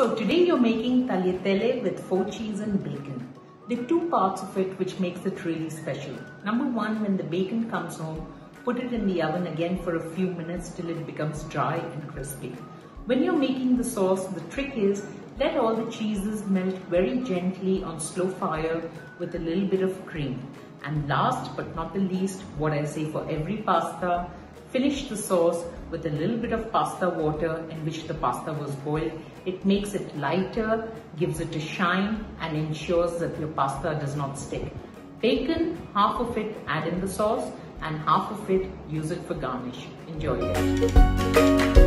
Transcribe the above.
So today you're making tagliatelle with four cheese and bacon. Are two parts of it which makes it really special. Number one, when the bacon comes home, put it in the oven again for a few minutes till it becomes dry and crispy. When you're making the sauce, the trick is let all the cheeses melt very gently on slow fire with a little bit of cream. And last but not the least, what I say for every pasta, finish the sauce with a little bit of pasta water in which the pasta was boiled. It makes it lighter, gives it a shine and ensures that your pasta does not stick. Bacon, half of it add in the sauce and half of it use it for garnish. Enjoy it.